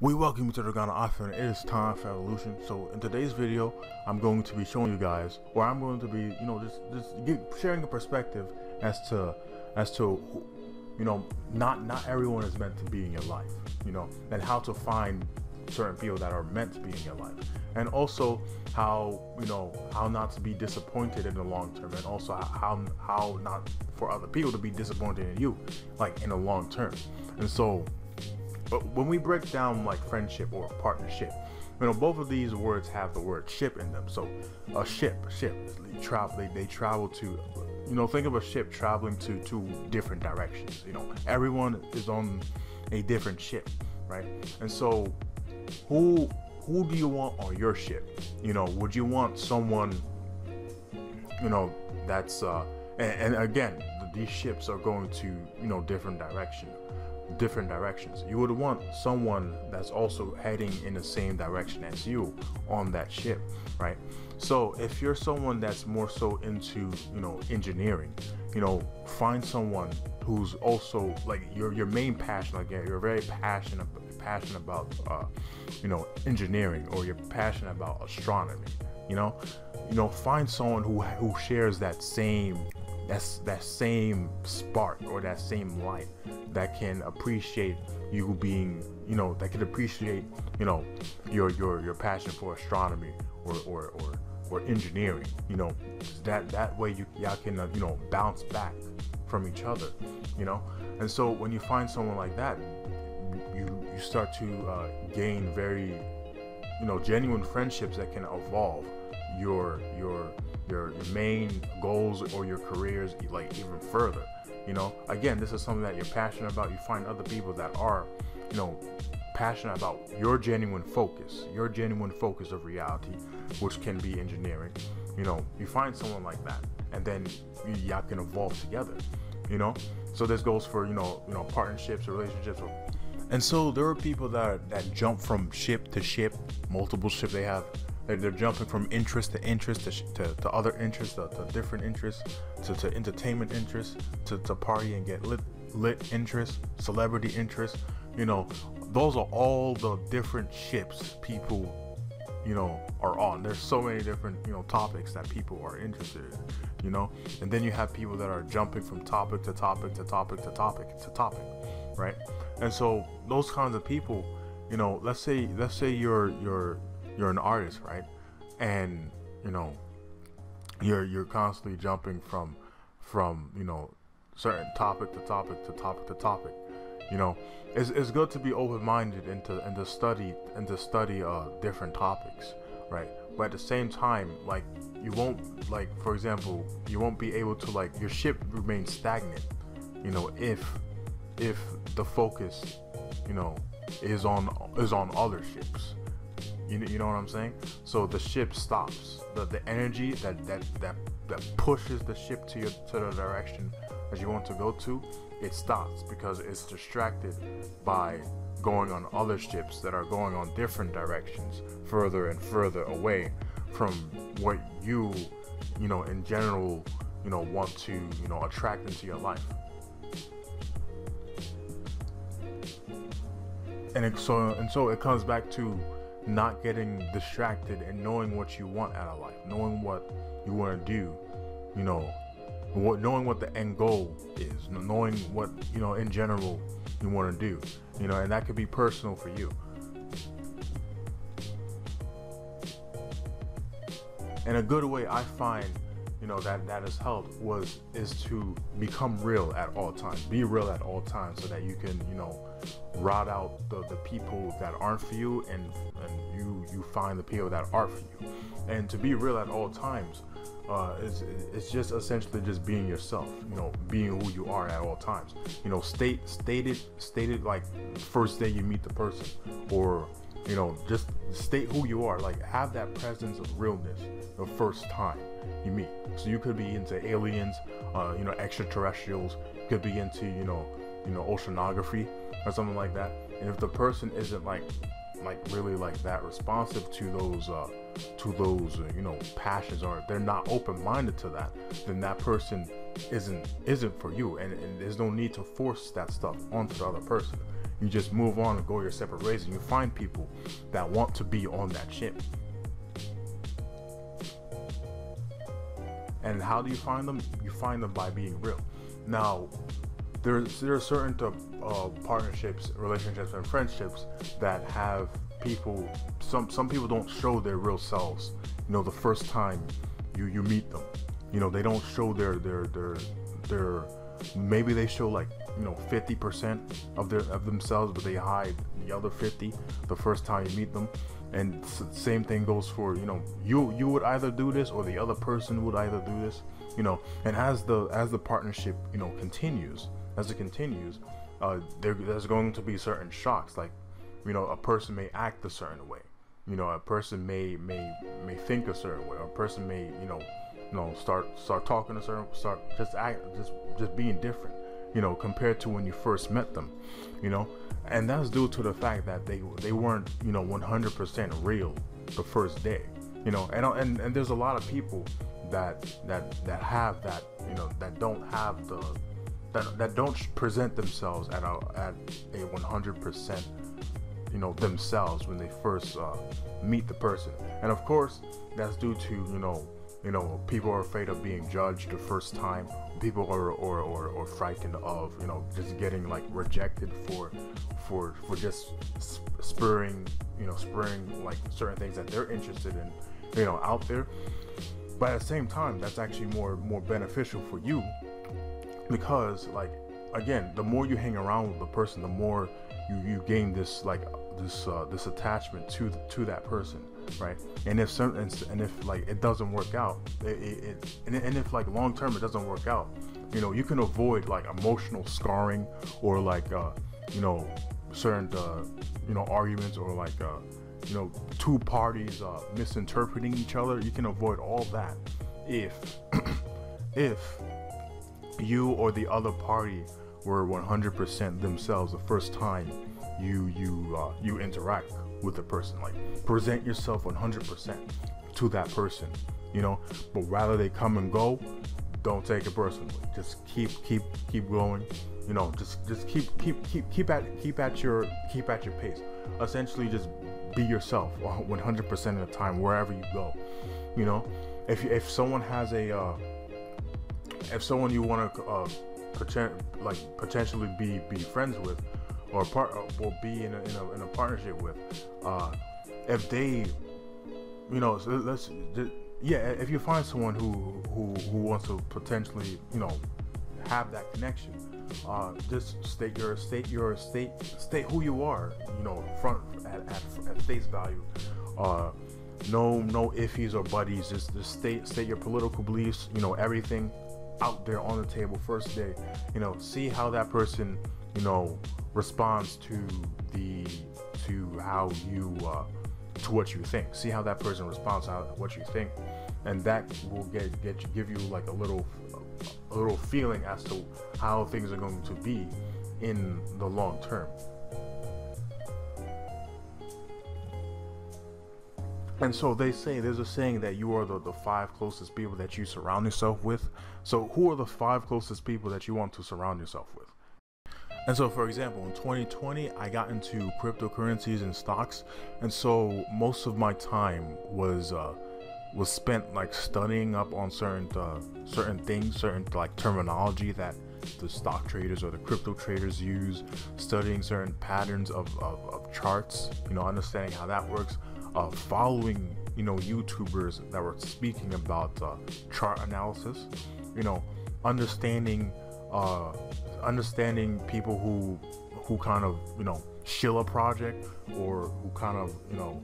We welcome you to the Ogono Art Family. It is time for evolution. So in today's video, I'm going to be showing you guys, or I'm going to be, you know, just just sharing a perspective as to as to, you know, not not everyone is meant to be in your life, you know, and how to find certain people that are meant to be in your life, and also how you know how not to be disappointed in the long term, and also how how not for other people to be disappointed in you, like in the long term, and so but when we break down like friendship or partnership, you know, both of these words have the word ship in them. So a ship, ship, travel, they, they travel to, you know, think of a ship traveling to two different directions. You know, everyone is on a different ship, right? And so, who who do you want on your ship? You know, would you want someone, you know, that's uh, and, and again, these ships are going to you know different direction different directions. You would want someone that's also heading in the same direction as you on that ship, right? So if you're someone that's more so into, you know, engineering, you know, find someone who's also like your your main passion. Like you're very passionate passionate about, uh, you know, engineering or you're passionate about astronomy. You know, you know, find someone who who shares that same that's that same spark or that same light that can appreciate you being you know that can appreciate you know your your your passion for astronomy or or or, or engineering you know that that way you y'all can uh, you know bounce back from each other you know? And so when you find someone like that you you start to uh, gain very you know genuine friendships that can evolve your your your, main goals or your careers like even further you know? Again this is something that you're passionate about. You find other people that are you know passionate about your genuine focus your genuine focus of reality which can be engineering you know? You find someone like that and then y'all can evolve together you know? So this goes for you know you know partnerships relationships or, and so there are people that that jump from ship to ship multiple ship they have they're, jumping from interest to interest to, to, to other interests, to, to, different interests, to, to entertainment interests, to, to party and get lit, lit interest, celebrity interest. You know, those are all the different ships people you know are on. There's so many different you know topics that people are interested in you know? And then you have people that are jumping from topic to topic to topic to topic to topic right? And so those kinds of people you know let's say let's say you're you're you're an artist, right? And you know, you're you're constantly jumping from from you know certain topic to topic to topic to topic. You know, it's, it's good to be open-minded and to and to study and to study uh different topics, right? But at the same time, like you won't like for example, you won't be able to like your ship remains stagnant, you know, if if the focus, you know, is on is on other ships you know, you know what I'm saying? So the ship stops. The the energy that that that that pushes the ship to your to the direction that you want to go to, it stops because it's distracted by going on other ships that are going on different directions, further and further away from what you, you know, in general, you know, want to, you know, attract into your life. And it, so and so it comes back to not getting distracted and knowing what you want out of life, knowing what you want to do, you know, what, knowing what the end goal is, knowing what, you know, in general you want to do, you know, and that could be personal for you. And a good way I find, you know, that that has helped was is to become real at all times. Be real at all times so that you can, you know, rot out the, the people that aren't for you and and you you find the people that are for you. And to be real at all times uh, it's, it's just essentially just being yourself you know being who you are at all times. You know state stated stated like first day you meet the person or you know just state who you are. Like have that presence of realness the first time you meet. So you could be into aliens uh, you know extraterrestrials could be into you know you know oceanography or something like that. And if the person isn't like like really like that responsive to those uh to those uh, you know passions or they're not open-minded to that then that person isn't isn't for you. And, and there's no need to force that stuff onto the other person. You just move on and go your separate ways and you find people that want to be on that ship and how do you find them? You find them by being real. Now there's there are certain uh, partnerships relationships and friendships that have people some some people don't show their real selves you know the first time you you meet them. You know they don't show their their their their maybe they show like you know 50% of their of themselves but they hide the other 50 the first time you meet them and same thing goes for you know you you would either do this or the other person would either do this you know. And as the as the partnership you know continues as it continues uh there, there's going to be certain shocks like you know a person may act a certain way. You know a person may may may think a certain way. Or a person may you know you know start start talking a certain start just act just just being different you know compared to when you first met them you know? And that's due to the fact that they they weren't you know 100% real the first day you know? And and, and there's a lot of people that that that have that you know that don't have the that, that don't present themselves at a at a 100% you know themselves when they first uh, meet the person. And of course that's due to you know you know people are afraid of being judged the first time. People are or, or, or frightened of you know just getting like rejected for for for just spurring you know spurring like certain things that they're interested in you know out there. But at the same time that's actually more more beneficial for you because like again the more you hang around with the person the more you you gain this like this uh, this attachment to the, to that person right? And if certain and if like it doesn't work out it, it, it and, and if like long term it doesn't work out you know you can avoid like emotional scarring or like uh you know certain uh you know arguments or like uh you know two parties uh misinterpreting each other. You can avoid all that if if you or the other party were 100% themselves the first time you you uh, you interact with the person. Like present yourself 100% to that person you know? But rather they come and go don't take it personally. Just keep keep keep going you know? Just just keep keep keep keep at keep at your keep at your pace. Essentially just be yourself 100% of the time wherever you go you know? If you, if someone has a uh, if someone you want to uh, poten- like potentially be be friends with or part or be in a, in a, in a partnership with uh, if they you know let's yeah if you find someone who who who wants to potentially you know have that connection uh, just state your state your state state who you are you know front at, at, at face value. Uh, no no iffies or buddies just, just state state your political beliefs you know everything out there on the table first day. You know see how that person you know responds to the to how you uh, to what you think see how that person responds to what you think and that will get get you give you like a little a little feeling as to how things are going to be in the long term And so they say there's a saying that you are the, the five closest people that you surround yourself with. So who are the five closest people that you want to surround yourself with? And so, for example, in 2020, I got into cryptocurrencies and stocks, and so most of my time was uh, was spent like studying up on certain uh, certain things, certain like terminology that the stock traders or the crypto traders use, studying certain patterns of, of, of charts, you know, understanding how that works, uh, following you know YouTubers that were speaking about uh, chart analysis, you know, understanding uh, understanding people who who kind of you know shill a project or who kind of you know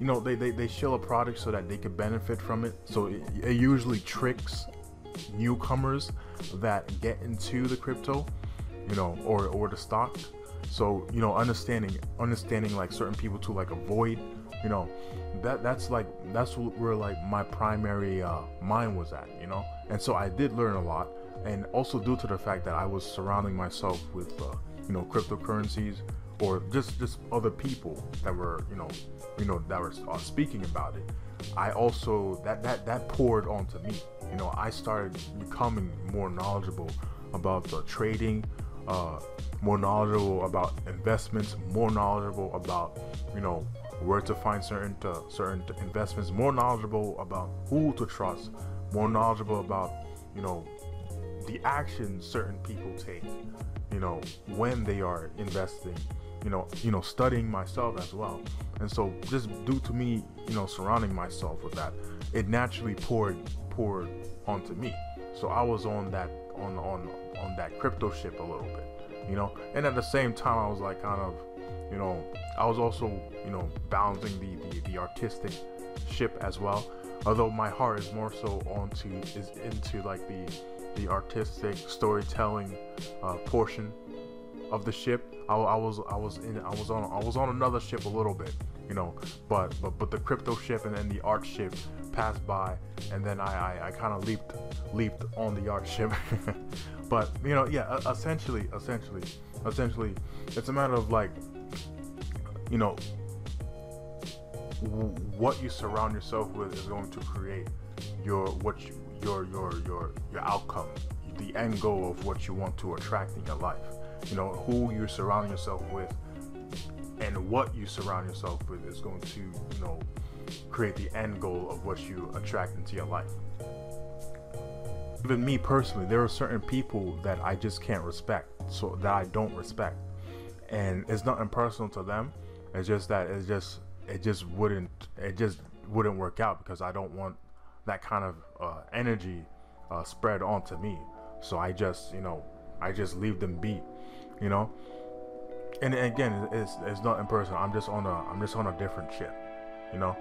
you know they, they, they shill a product so that they could benefit from it. So it, it usually tricks newcomers that get into the crypto you know or or the stock. So you know understanding understanding like certain people to like avoid you know that that's like that's where like my primary uh, mind was at you know? And so i did learn a lot and also due to the fact that i was surrounding myself with uh, you know cryptocurrencies or just just other people that were you know you know that were uh, speaking about it i also that that that poured onto me. You know i started becoming more knowledgeable about uh, trading uh, more knowledgeable about investments, more knowledgeable about you know where to find certain uh, certain investments, more knowledgeable about who to trust, more knowledgeable about you know the actions certain people take, you know when they are investing, you know you know studying myself as well, and so just due to me you know surrounding myself with that, it naturally poured poured onto me. So I was on that on on on that crypto ship a little bit, you know, and at the same time I was like kind of you know I was also you know balancing the the, the artistic ship as well. Although my heart is more so onto is into like the the artistic storytelling uh, portion of the ship. I, I, was I was in I was on I was on another ship a little bit you know but but but the crypto ship and then the art ship passed by and then I I, I kind of leaped leaped on the art ship. But you know yeah essentially essentially essentially it's a matter of like you know what you surround yourself with is going to create your what you, your your your your outcome the end goal of what you want to attract in your life. You know who you surround yourself with and what you surround yourself with is going to you know create the end goal of what you attract into your life. Even me personally there are certain people that i just can't respect so that i don't respect. And it's nothing personal to them. It's just that it's just it just wouldn't it just wouldn't work out because I don't want that kind of uh, energy uh, spread onto me. So I just you know I just leave them be, you know. And again, it's it's not in person. I'm just on a I'm just on a different ship, you know.